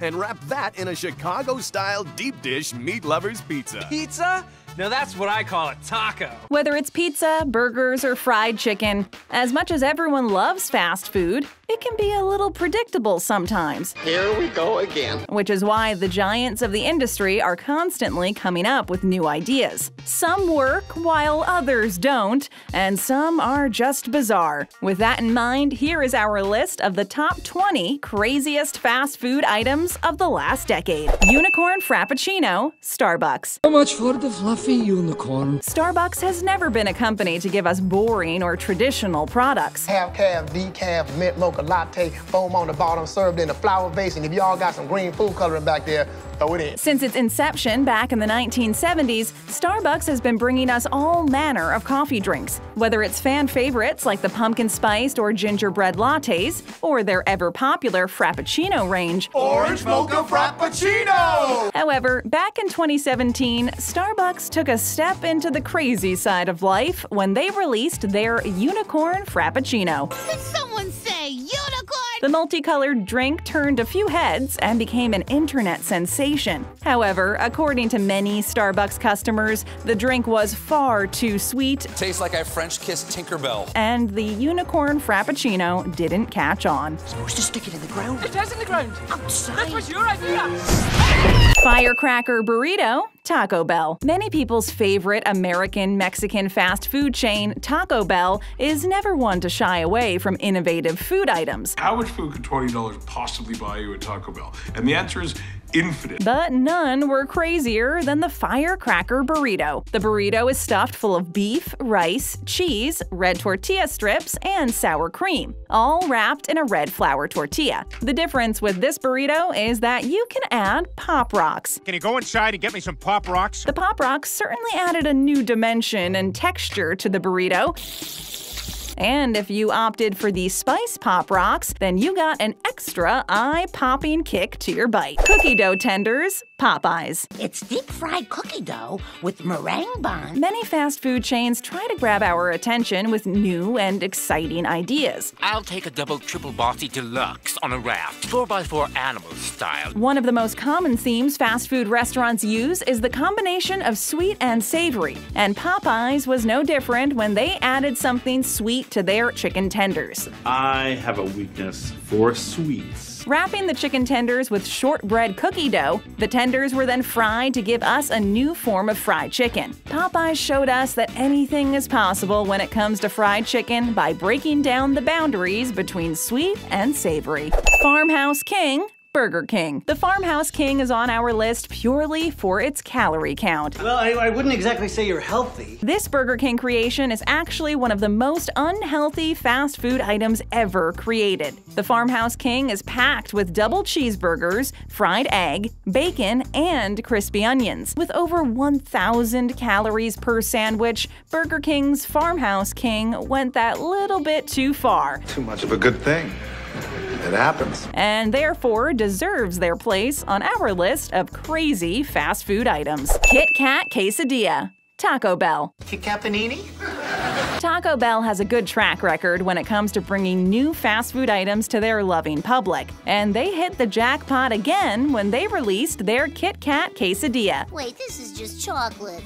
and wrap that in a Chicago style deep dish meat lovers pizza. Pizza? Now that's what I call a taco. Whether it's pizza, burgers, or fried chicken, as much as everyone loves fast food, it can be a little predictable sometimes. Here we go again. Which is why the giants of the industry are constantly coming up with new ideas. Some work while others don't, and some are just bizarre. With that in mind, here is our list of the top 20 craziest fast food items of the last decade. Unicorn Frappuccino, Starbucks. How much for the fluffy unicorn? Starbucks has never been a company to give us boring or traditional products. Half caf, decaf, mint mocha latte, foam on the bottom, served in a flower vase, and if y'all got some green food coloring back there, throw it. Since its inception back in the 1970s, Starbucks has been bringing us all manner of coffee drinks. Whether it's fan favorites like the pumpkin spiced or gingerbread lattes, or their ever popular Frappuccino range. Orange Mocha Frappuccino! However, back in 2017, Starbucks took a step into the crazy side of life when they released their Unicorn Frappuccino. The multicolored drink turned a few heads and became an internet sensation. However, according to many Starbucks customers, the drink was far too sweet. Tastes like I French kissed Tinkerbell. And the unicorn frappuccino didn't catch on. Supposed to stick it in the ground. It does in the ground. Outside. That was your idea. Firecracker burrito, Taco Bell. Many people's favorite American Mexican fast food chain, Taco Bell, is never one to shy away from innovative food items. How much food could $20 possibly buy you at Taco Bell? And the answer is infinite. But none were crazier than the firecracker burrito. The burrito is stuffed full of beef, rice, cheese, red tortilla strips, and sour cream, all wrapped in a red flour tortilla. The difference with this burrito is that you can add Pop Rocks. Can you go inside and get me some Pop Rocks? The Pop Rocks certainly added a new dimension and texture to the burrito. And if you opted for the Spice Pop Rocks, then you got an extra eye popping kick to your bite. Cookie dough tenders, Popeyes. It's deep fried cookie dough with meringue bun. Many fast food chains try to grab our attention with new and exciting ideas. I'll take a double triple bossy deluxe on a raft, 4x4 animal style. One of the most common themes fast food restaurants use is the combination of sweet and savory, and Popeyes was no different when they added something sweet to their chicken tenders. I have a weakness for sweets. Wrapping the chicken tenders with shortbread cookie dough, the tenders were then fried to give us a new form of fried chicken. Popeyes showed us that anything is possible when it comes to fried chicken by breaking down the boundaries between sweet and savory. Farmhouse King Burger King. The Farmhouse King is on our list purely for its calorie count. Well, I, I, wouldn't exactly say you're healthy. This Burger King creation is actually one of the most unhealthy fast food items ever created. The Farmhouse King is packed with double cheeseburgers, fried egg, bacon, and crispy onions. With over 1,000 calories per sandwich, Burger King's Farmhouse King went that little bit too far. Too much of a good thing. It happens. And therefore deserves their place on our list of crazy fast food items. Kit Kat Quesadilla. Taco Bell. Kit Kat Panini? Taco Bell has a good track record when it comes to bringing new fast food items to their loving public. And they hit the jackpot again when they released their Kit Kat Quesadilla. Wait, this is just chocolate.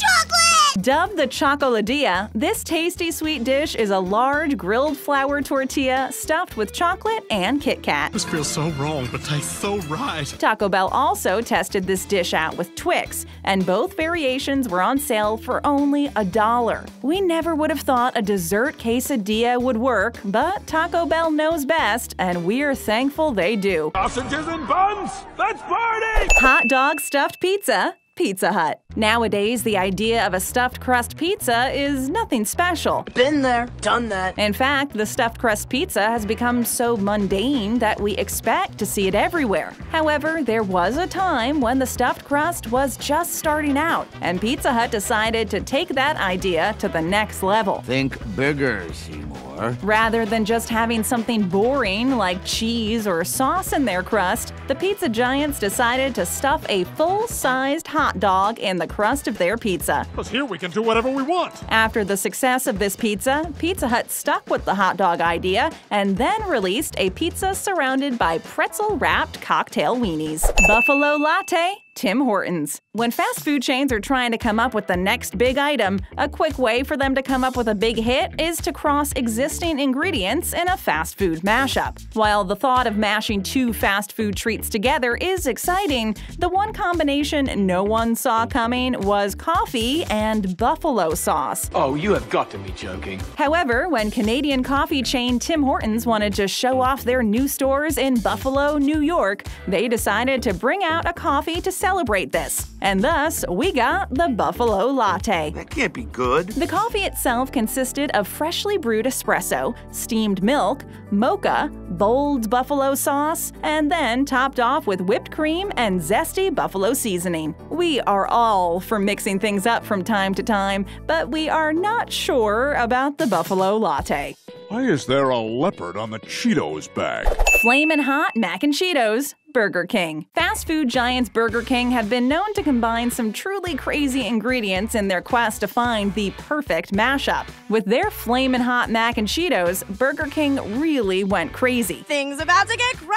Chocolate! Dubbed the Chocoladilla, this tasty sweet dish is a large grilled flour tortilla stuffed with chocolate and Kit Kat. This feels so wrong, but tastes so right. Taco Bell also tested this dish out with Twix, and both variations were on sale for only a dollar. We never would have thought a dessert quesadilla would work, but Taco Bell knows best, and we're thankful they do. Sausages and buns! Let's party! Hot dog stuffed pizza, Pizza Hut. Nowadays, the idea of a stuffed crust pizza is nothing special. Been there, done that. In fact, the stuffed crust pizza has become so mundane that we expect to see it everywhere. However, there was a time when the stuffed crust was just starting out, and Pizza Hut decided to take that idea to the next level. Think bigger, Seymour. Are. Rather than just having something boring like cheese or sauce in their crust, the pizza giants decided to stuff a full sized hot dog in the crust of their pizza. Because here we can do whatever we want. After the success of this pizza, Pizza Hut stuck with the hot dog idea and then released a pizza surrounded by pretzel wrapped cocktail weenies. Buffalo Latte, Tim Hortons. When fast food chains are trying to come up with the next big item, a quick way for them to come up with a big hit is to cross existing ingredients in a fast food mashup. While the thought of mashing two fast food treats together is exciting, the one combination no one saw coming was coffee and buffalo sauce. Oh, you have got to be joking. However, when Canadian coffee chain Tim Hortons wanted to show off their new stores in Buffalo, New York, they decided to bring out a coffee to celebrate this. And thus, we got the Buffalo Latte. That can't be good. The coffee itself consisted of freshly brewed espresso, steamed milk, mocha, bold buffalo sauce, and then topped off with whipped cream and zesty buffalo seasoning. We are all for mixing things up from time to time, but we are not sure about the Buffalo Latte. Why is there a leopard on the Cheetos bag? Flamin' hot mac and Cheetos. Burger King. Fast food giants Burger King have been known to combine some truly crazy ingredients in their quest to find the perfect mashup. With their flamin' hot mac and Cheetos, Burger King really went crazy. Things about to get crazy!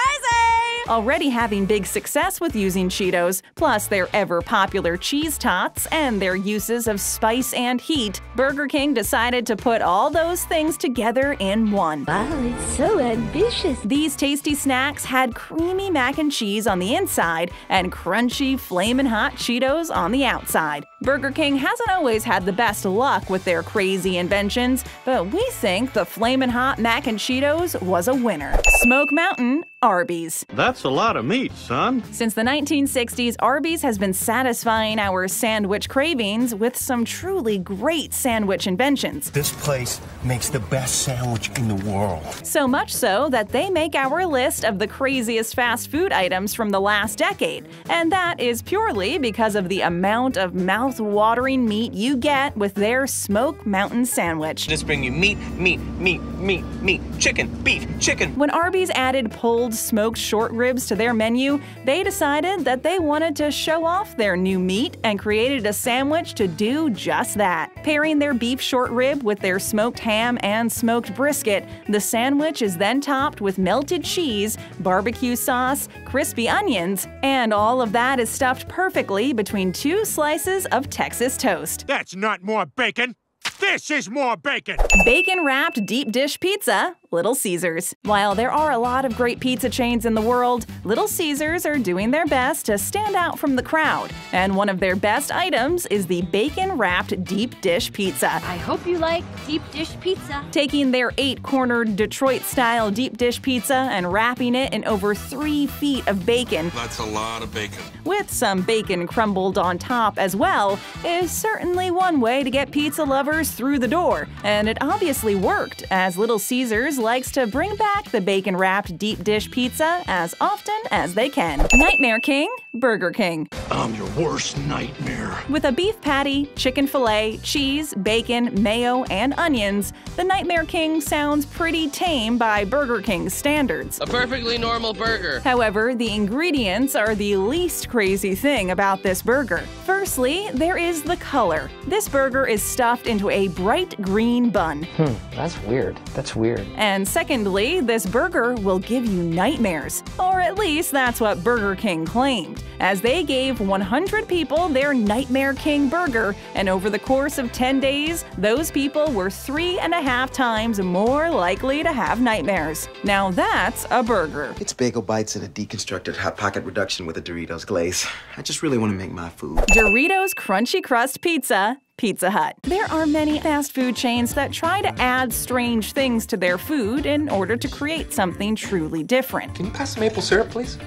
Already having big success with using Cheetos, plus their ever popular cheese tots and their uses of spice and heat, Burger King decided to put all those things together in one. Wow, it's so ambitious. These tasty snacks had creamy mac and cheese on the inside and crunchy, flamin' hot Cheetos on the outside. Burger King hasn't always had the best luck with their crazy inventions, but we think the flamin' hot mac and Cheetos was a winner. Smoke Mountain, Arby's. That's a lot of meat, son. Since the 1960s, Arby's has been satisfying our sandwich cravings with some truly great sandwich inventions. This place makes the best sandwich in the world. So much so that they make our list of the craziest fast food items from the last decade. And that is purely because of the amount of mouth-watering meat you get with their Smoke Mountain sandwich. Just bring you meat, meat, meat, meat, meat, chicken, beef, chicken. When Arby's added pulled smoked short ribs to their menu, they decided that they wanted to show off their new meat and created a sandwich to do just that. Pairing their beef short rib with their smoked ham and smoked brisket, the sandwich is then topped with melted cheese, barbecue sauce, crispy onions, and all of that is stuffed perfectly between two slices of Texas toast. That's not more bacon. This is more bacon! Bacon wrapped deep dish pizza, Little Caesars. While there are a lot of great pizza chains in the world, Little Caesars are doing their best to stand out from the crowd. And one of their best items is the bacon wrapped deep dish pizza. I hope you like deep dish pizza. Taking their eight cornered Detroit style deep dish pizza and wrapping it in over three feet of bacon. That's a lot of bacon. With some bacon crumbled on top as well, is certainly one way to get pizza lovers through the door. And it obviously worked, as Little Caesars likes to bring back the bacon wrapped deep dish pizza as often as they can. Nightmare King, Burger King. I'm your worst nightmare. With a beef patty, chicken filet, cheese, bacon, mayo, and onions, the Nightmare King sounds pretty tame by Burger King's standards. A perfectly normal burger. However, the ingredients are the least crazy thing about this burger. Firstly, there is the color. This burger is stuffed into a bright green bun. Hmm, that's weird. That's weird. And secondly, this burger will give you nightmares. Or at least that's what Burger King claimed, as they gave 100 people their Nightmare King burger, and over the course of 10 days, those people were three and a half times more likely to have nightmares. Now that's a burger. It's bagel bites and a deconstructed Hot Pocket reduction with a Doritos glaze. I just really want to make my food. Doritos Crunchy Crust Pizza Pizza Hut. There are many fast food chains that try to add strange things to their food in order to create something truly different. Can you pass the maple syrup, please?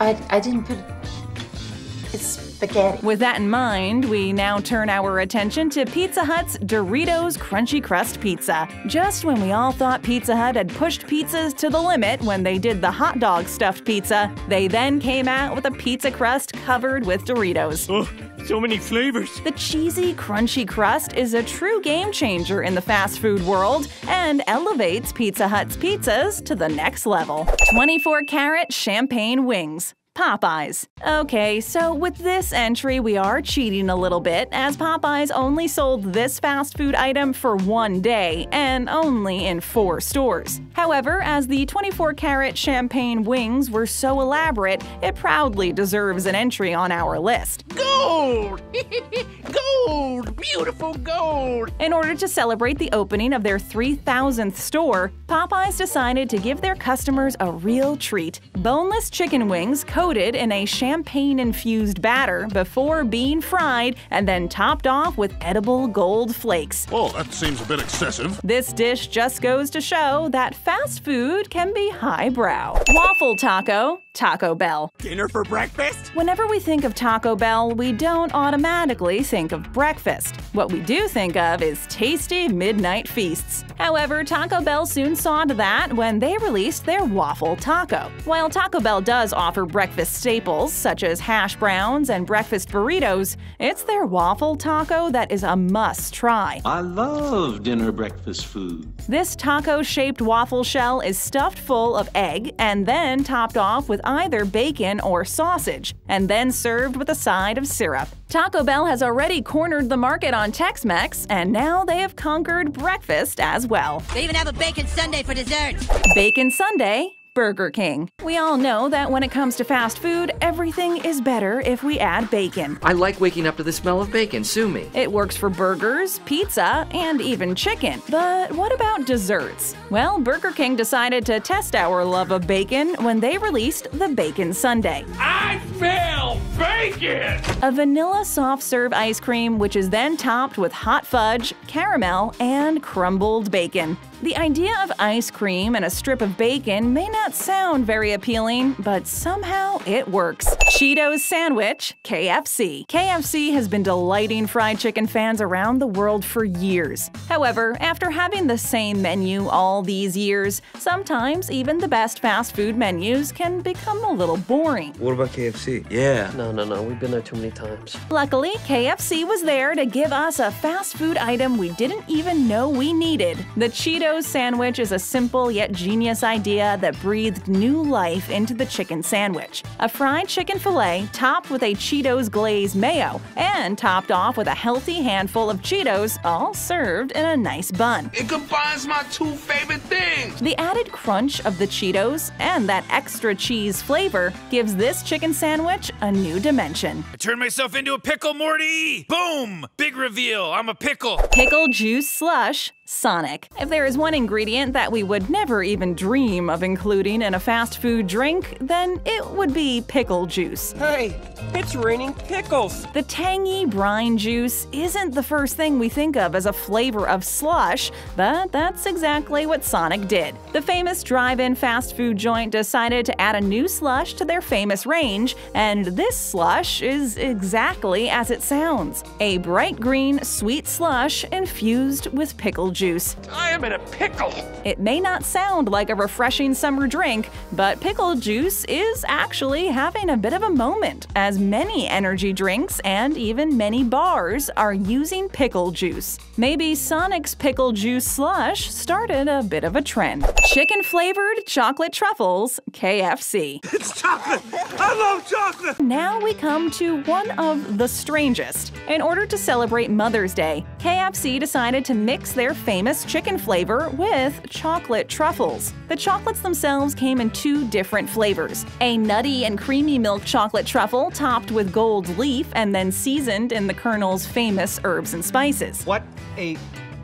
I, I didn't put. It's spaghetti. With that in mind, we now turn our attention to Pizza Hut's Doritos Crunchy Crust Pizza. Just when we all thought Pizza Hut had pushed pizzas to the limit when they did the hot dog stuffed pizza, they then came out with a pizza crust covered with Doritos. Ugh, So many flavors. The cheesy, crunchy crust is a true game changer in the fast food world and elevates Pizza Hut's pizzas to the next level. 24 karat champagne wings. Popeyes. Okay, so with this entry, we are cheating a little bit, as Popeyes only sold this fast food item for one day and only in four stores. However, as the 24 karat champagne wings were so elaborate, it proudly deserves an entry on our list. Gold! gold! Beautiful gold! In order to celebrate the opening of their 3000th store, Popeyes decided to give their customers a real treat boneless chicken wings coated in a champagne infused batter before being fried and then topped off with edible gold flakes. Oh, that seems a bit excessive. This dish just goes to show that fast food can be highbrow. Waffle taco, Taco Bell. Dinner for breakfast? Whenever we think of Taco Bell, we don't automatically think of breakfast. What we do think of is tasty midnight feasts. However, Taco Bell soon saw to that when they released their waffle taco. While Taco Bell does offer breakfast staples such as hash browns and breakfast burritos, it's their waffle taco that is a must try. I love dinner breakfast food. This taco shaped waffle shell is stuffed full of egg and then topped off with either bacon or sausage, and then served with a side of syrup. Taco Bell has already cornered the market on Tex Mex, and now they have conquered breakfast as well. They even have a bacon sundae for dessert. Bacon Sundae Burger King. We all know that when it comes to fast food, everything is better if we add bacon. I like waking up to the smell of bacon, sue me. It works for burgers, pizza, and even chicken. But what about desserts? Well, Burger King decided to test our love of bacon when they released the Bacon Sundae. I smell bacon! A vanilla soft serve ice cream, which is then topped with hot fudge, caramel, and crumbled bacon. The idea of ice cream and a strip of bacon may not sound very appealing, but somehow it works. Cheetos Sandwich, KFC. KFC has been delighting fried chicken fans around the world for years. However, after having the same menu all these years, sometimes even the best fast food menus can become a little boring. What about KFC? Yeah. No, no, no. We've been there too many times. Luckily, KFC was there to give us a fast food item we didn't even know we needed. The Cheetos sandwich is a simple yet genius idea that breathed new life into the chicken sandwich. A fried chicken filet topped with a Cheetos glazed mayo and topped off with a healthy handful of Cheetos, all served in a nice bun. It combines my two favorite things. The added crunch of the Cheetos and that extra cheese flavor gives this chicken sandwich a new dimension. I turned myself into a pickle, Morty! Boom! Big reveal, I'm a pickle. Pickle juice slush Sonic. If there is one ingredient that we would never even dream of including in a fast food drink, then it would be pickle juice. Hey, it's raining pickles! The tangy brine juice isn't the first thing we think of as a flavor of slush, but that's exactly what Sonic did. The famous drive in fast food joint decided to add a new slush to their famous range, and this slush is exactly as it sounds a bright green, sweet slush infused with pickle juice. I am in a pickle! It may not sound like a refreshing summer drink, but pickle juice is actually having a bit of a moment, as many energy drinks and even many bars are using pickle juice. Maybe Sonic's pickle juice slush started a bit of a trend. Chicken flavored chocolate truffles, KFC. It's chocolate! I love chocolate! Now we come to one of the strangest. In order to celebrate Mother's Day, KFC decided to mix their famous chicken flavor with chocolate truffles. The chocolates themselves came in two different flavors a nutty and creamy milk chocolate truffle topped with gold leaf and then seasoned in the Colonel's famous herbs and spices. What a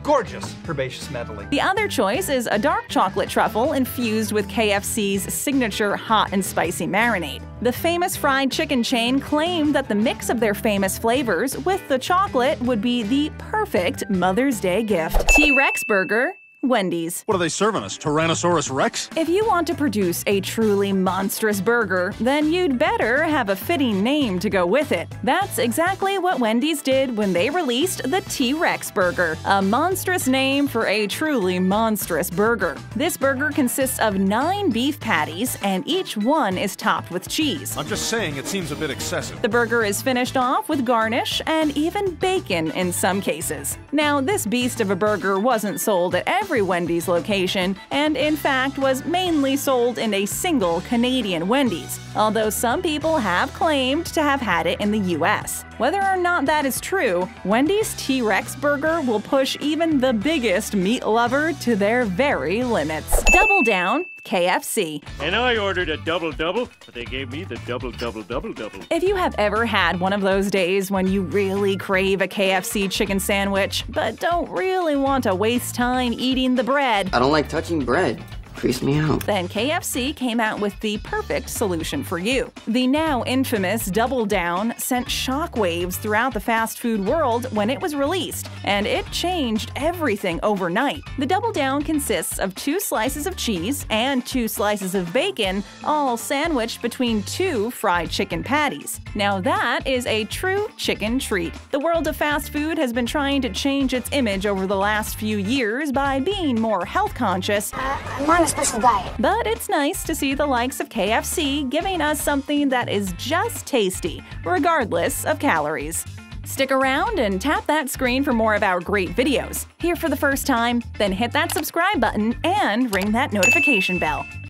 gorgeous herbaceous medley. The other choice is a dark chocolate truffle infused with KFC's signature hot and spicy marinade. The famous fried chicken chain claimed that the mix of their famous flavors with the chocolate would be the perfect Mother's Day gift. T Rex Burger, Wendy's. What are they serving us? Tyrannosaurus Rex? If you want to produce a truly monstrous burger, then you'd better have a fitting name to go with it. That's exactly what Wendy's did when they released the T Rex burger, a monstrous name for a truly monstrous burger. This burger consists of nine beef patties, and each one is topped with cheese. I'm just saying it seems a bit excessive. The burger is finished off with garnish and even bacon in some cases. Now, this beast of a burger wasn't sold at every Wendy's location, and in fact was mainly sold in a single Canadian Wendy's, although some people have claimed to have had it in the US. Whether or not that is true, Wendy's T Rex burger will push even the biggest meat lover to their very limits. Double down, KFC. And I ordered a double double, but they gave me the double double double double. If you have ever had one of those days when you really crave a KFC chicken sandwich, but don't really want to waste time eating the bread, I don't like touching bread. Creeps me out. Then KFC came out with the perfect solution for you. The now infamous Double Down sent shockwaves throughout the fast food world when it was released, and it changed everything overnight. The Double Down consists of two slices of cheese and two slices of bacon, all sandwiched between two fried chicken patties. Now that is a true chicken treat. The world of fast food has been trying to change its image over the last few years by being more health conscious. Uh, a special. But it's nice to see the likes of KFC giving us something that is just tasty, regardless of calories. Stick around and tap that screen for more of our great videos. Here for the first time, then hit that subscribe button and ring that notification bell.